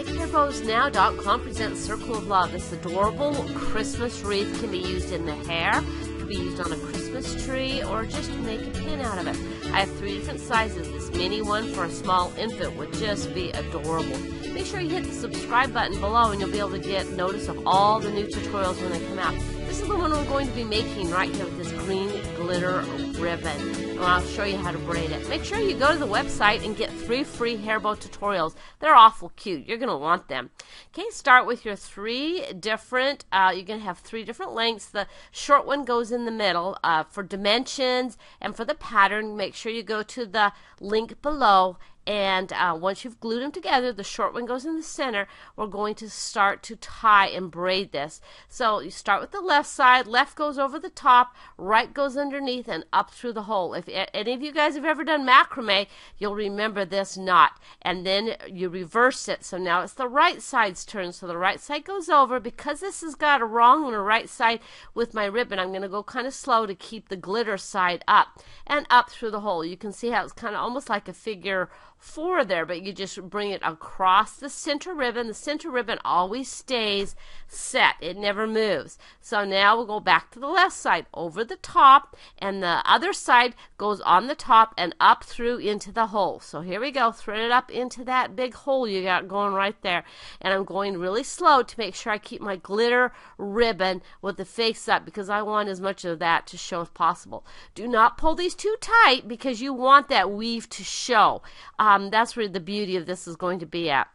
MakeHairBowsNow.com presents Circle of Love. This adorable Christmas wreath can be used in the hair, can be used on a Christmas tree, or just make a pin out of it. I have three different sizes. This mini one for a small infant would just be adorable. Make sure you hit the subscribe button below and you'll be able to get notice of all the new tutorials when they come out. This is the one we're going to be making right here with this green glitter ribbon. And I'll show you how to braid it. Make sure you go to the website and get three free hair bow tutorials. They're awful cute. You're going to want them. Okay, start with your three different, uh, you're going to have three different lengths. The short one goes in the middle. Uh, for dimensions and for the pattern, make sure you go to the link below and uh, once you've glued them together, the short one goes in the center. We're going to start to tie and braid this. So you start with the left side, left goes over the top, right goes underneath and up through the hole. If any of you guys have ever done macrame, you'll remember this knot. And then you reverse it. So now it's the right side's turn. So the right side goes over. Because this has got a wrong and a right side with my ribbon, I'm going to go kind of slow to keep the glitter side up and up through the hole. You can see how it's kind of almost like a figure four there, but you just bring it across the center ribbon. The center ribbon always stays set. It never moves. So now we'll go back to the left side over the top and the other side goes on the top and up through into the hole. So here we go. Thread it up into that big hole you got going right there. And I'm going really slow to make sure I keep my glitter ribbon with the face up because I want as much of that to show as possible. Do not pull these too tight because you want that weave to show. Uh, Um, that's where the beauty of this is going to be at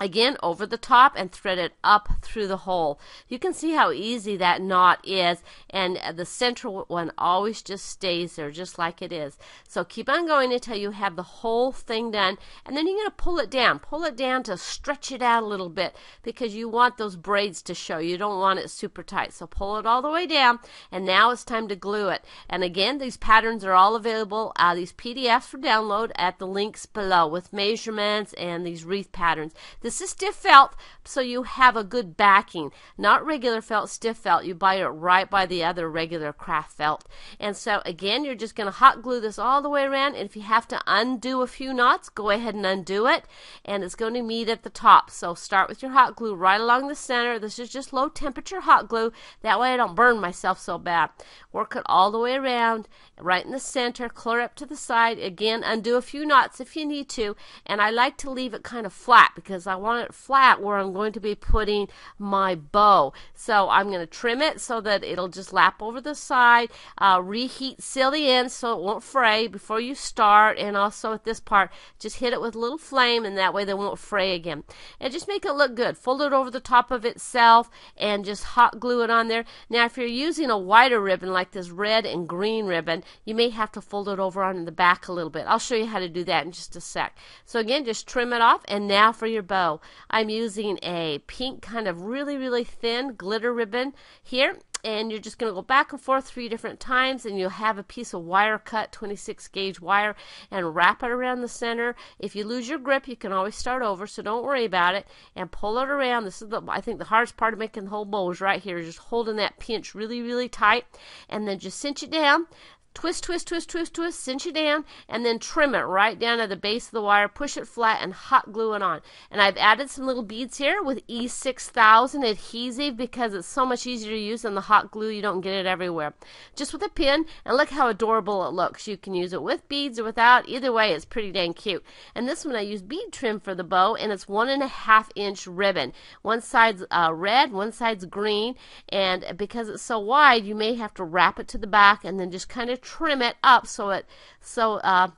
again over the top and thread it up through the hole. You can see how easy that knot is and the central one always just stays there just like it is. So keep on going until you have the whole thing done and then you're going to pull it down. Pull it down to stretch it out a little bit because you want those braids to show. You don't want it super tight. So pull it all the way down and now it's time to glue it. And again these patterns are all available uh, these PDFs for download at the links below with measurements and these wreath patterns. This is stiff felt, so you have a good backing. Not regular felt, stiff felt. You buy it right by the other regular craft felt. And so again, you're just going to hot glue this all the way around. And if you have to undo a few knots, go ahead and undo it. And it's going to meet at the top. So start with your hot glue right along the center. This is just low temperature hot glue. That way I don't burn myself so bad. Work it all the way around, right in the center, clear up to the side. Again, undo a few knots if you need to. And I like to leave it kind of flat because I I want it flat where I'm going to be putting my bow. So I'm going to trim it so that it'll just lap over the side. Uh, reheat, seal the end so it won't fray before you start. And also at this part, just hit it with a little flame and that way they won't fray again. And just make it look good. Fold it over the top of itself and just hot glue it on there. Now if you're using a wider ribbon like this red and green ribbon, you may have to fold it over on the back a little bit. I'll show you how to do that in just a sec. So again, just trim it off and now for your bow. I'm using a pink kind of really, really thin glitter ribbon here and you're just going to go back and forth three different times and you'll have a piece of wire cut 26 gauge wire and wrap it around the center. If you lose your grip you can always start over so don't worry about it and pull it around. This is the i think the hardest part of making the whole bow is right here just holding that pinch really really tight and then just cinch it down twist, twist, twist, twist, twist, cinch it down, and then trim it right down to the base of the wire, push it flat, and hot glue it on. And I've added some little beads here with E6000 adhesive because it's so much easier to use than the hot glue. You don't get it everywhere. Just with a pin, and look how adorable it looks. You can use it with beads or without. Either way, it's pretty dang cute. And this one I used bead trim for the bow, and it's one and a half inch ribbon. One side's uh, red, one side's green, and because it's so wide, you may have to wrap it to the back and then just kind of trim it up so it so uh,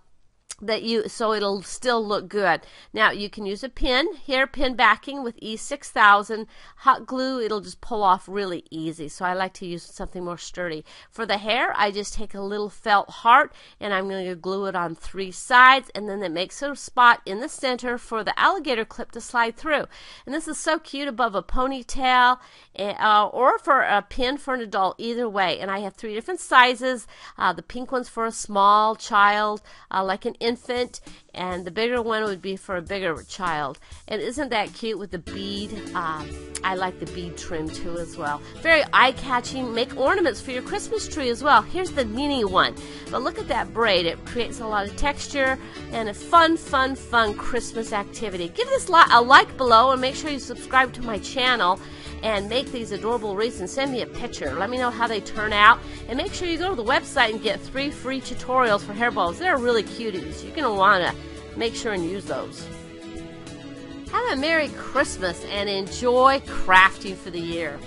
that you so it'll still look good. Now you can use a pin here, pin backing with E6000 hot glue. It'll just pull off really easy. So I like to use something more sturdy. For the hair, I just take a little felt heart and I'm going to glue it on three sides, and then it makes a spot in the center for the alligator clip to slide through. And this is so cute above a ponytail eh, uh, or for a pin for an adult, either way. And I have three different sizes. Uh, the pink one's for a small child, uh, like an infant, and the bigger one would be for a bigger child. And isn't that cute with the bead? Um, I like the bead trim too as well. Very eye-catching. Make ornaments for your Christmas tree as well. Here's the mini one. But look at that braid. It creates a lot of texture and a fun, fun, fun Christmas activity. Give this a like below and make sure you subscribe to my channel and make these adorable wreaths and send me a picture. Let me know how they turn out. And make sure you go to the website and get three free tutorials for hairbows. They're really cuties. You're going to want to make sure and use those. Have a Merry Christmas and enjoy crafting for the year.